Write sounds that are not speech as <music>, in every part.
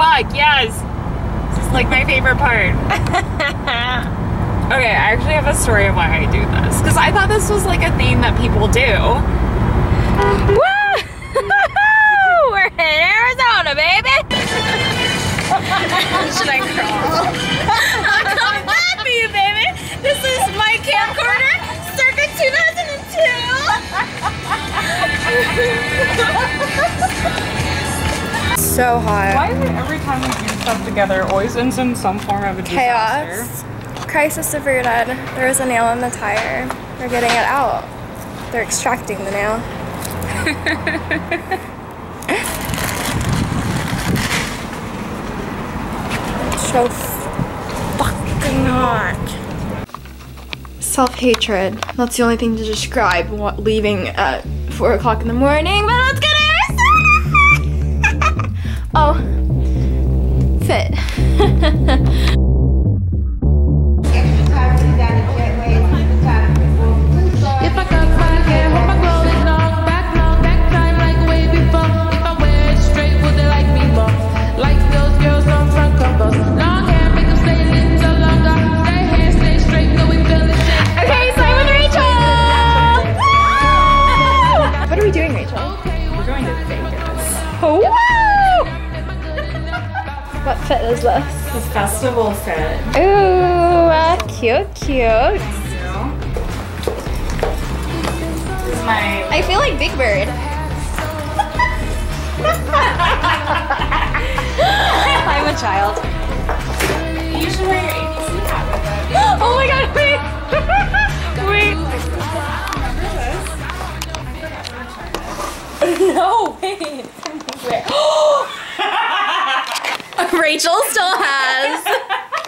fuck, yes. This is like my favorite part. <laughs> okay, I actually have a story of why I do this. Because I thought this was like a thing that people do. Woo! <laughs> We're in Arizona, baby. <laughs> Should I crawl? Come with me, baby. This is my camcorder, circa 2002. So hot. Why is it every time we do stuff together always ends in some form of a disaster? Chaos. Crisis averted. There was a nail in the tire. They're getting it out. They're extracting the nail. <laughs> so fucking hot. Self-hatred. That's the only thing to describe what leaving at 4 o'clock in the morning, but let's get it! Oh. Fit. <laughs> festival fit. Ooh, uh, cute, cute. This is my I feel like Big Bird. <laughs> I'm a child. You should wear your ABC hat with it. <gasps> Oh my god, wait! <laughs> wait! <laughs> No, wait. <gasps> <gasps> Rachel still has.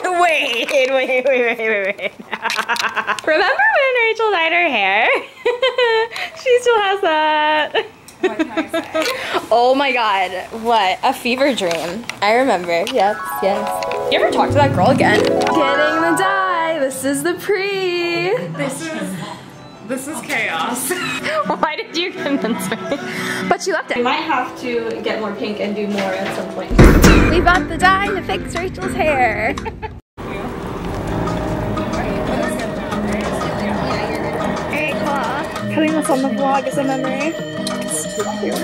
Wait, wait, wait, wait, wait, wait. <laughs> Remember when Rachel dyed her hair? <laughs> she still has that. What can I say? <laughs> Oh my god, what a fever dream. I remember. Yes, yes. You ever talk to that girl again? Getting the dye. This is the pre. This is this is chaos. <laughs> Why did you convince me? But she left it. We might have to get more pink and do more at some point. We bought the dye to fix Rachel's hair. Alright, cool. Putting this on the vlog as a memory. It's too cute.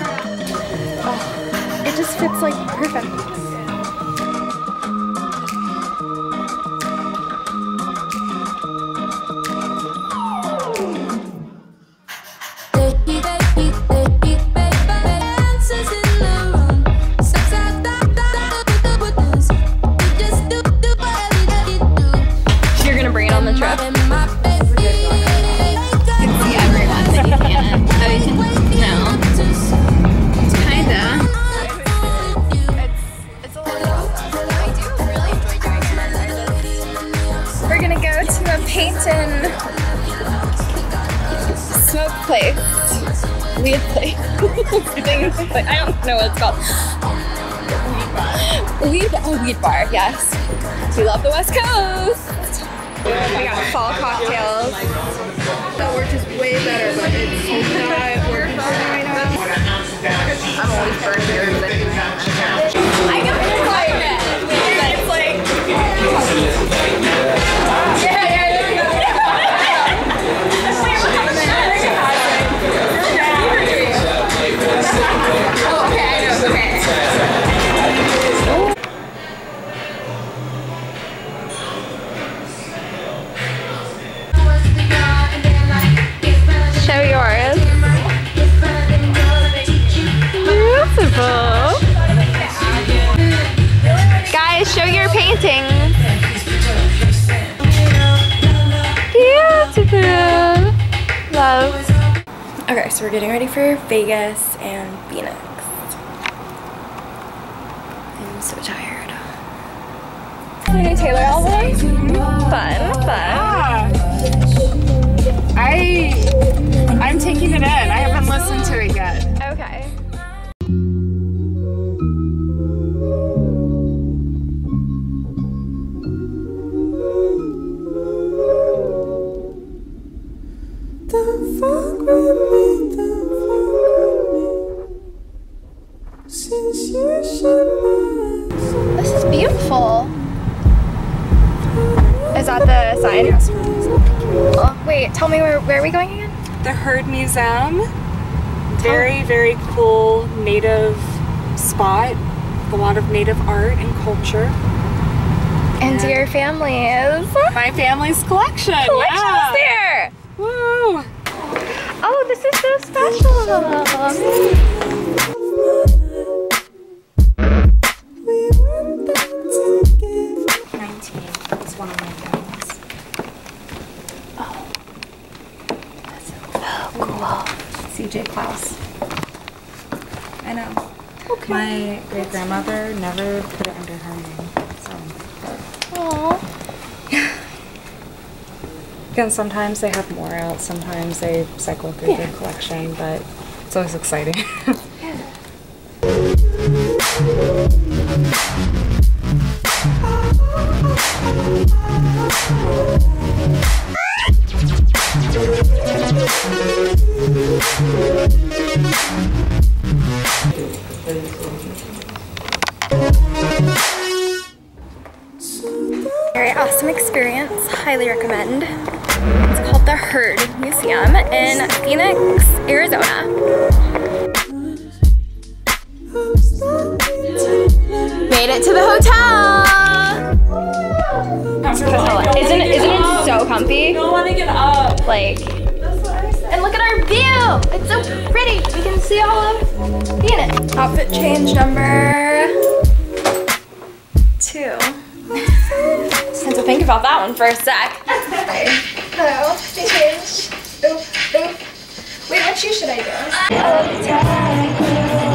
Oh, it just fits like perfect. Painting smoke place. Weed place. I don't know what it's called. Weed, oh, weed bar, yes. We love the West Coast. We got fall cocktails. That work is way better, but it's not paintings. Beautiful. Love. Okay, so we're getting ready for Vegas and Phoenix. I'm so tired. Taylor album? Fun, fun. We going again? The Heard Museum. Oh. Very, very cool native spot. A lot of native art and culture. And your family's My family's collection. collections yeah. there. Woo! Oh, this is so special. I know. Okay. My great grandmother never put it under her name. So. Aww. <laughs> Again, sometimes they have more out, sometimes they cycle through their collection, but it's always exciting. <laughs> Very awesome experience. Highly recommend. It's called the Heard Museum in Phoenix, Arizona. Made it to the hotel. Isn't it, isn't it so comfy? don't want to get up. Like, view. It's so pretty. We can see all of Phoenix. Outfit change number two. Had to think about that one for a sec. <laughs> Hello, change. Oop, oop. Wait, what shoe should I do? Uh,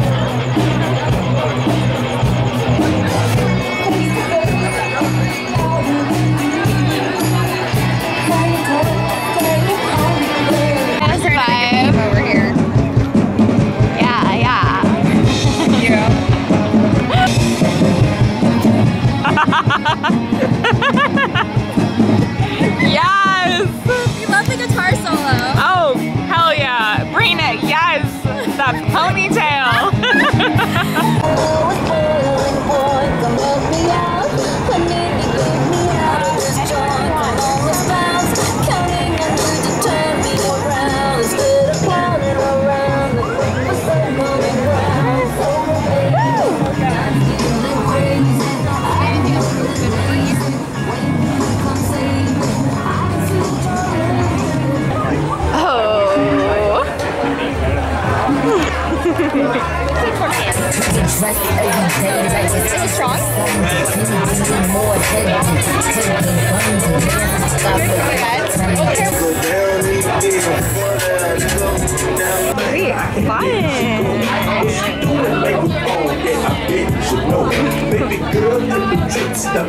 we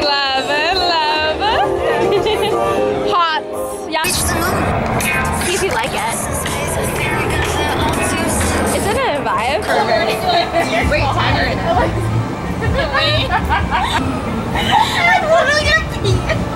love it. Love it. Hot. Yeah. See if you like it. Is it a vibe? Wait, timer. I'm literally gonna pee.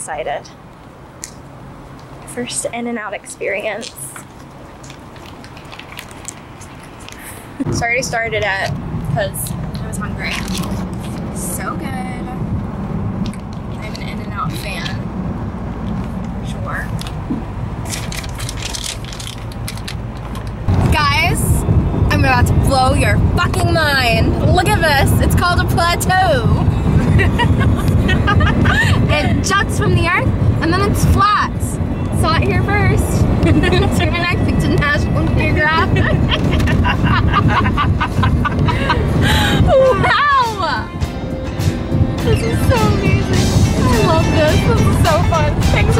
Excited. first In and Out experience. so I already started it because I was hungry. So good. I'm an In and Out fan. Sure. Guys, I'm about to blow your fucking mind. Look at this. It's called a plateau. <laughs> it juts from the earth and then it's flat. Saw it here first. Tune in next week to National Geographic. wow! This is so amazing. I love this. This is so fun. Thanks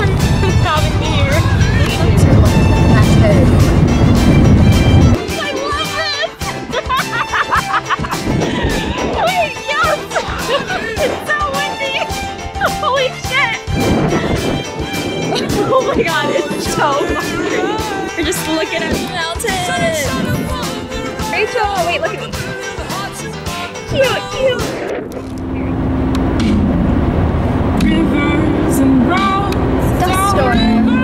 Oh my god, it's so funny. We're just looking at the mountains. Rachel, wait, look at me. Cute, cute. Rivers and roads, Dust storm.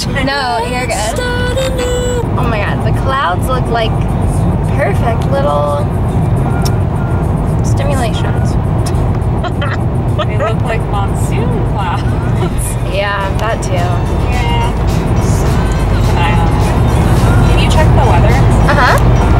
<laughs> No, you're good. Oh my god, the clouds look like perfect little stimulations. <laughs> they look like monsoon clouds. Yeah, that too. Yeah. Can uh, you check the weather? Uh-huh.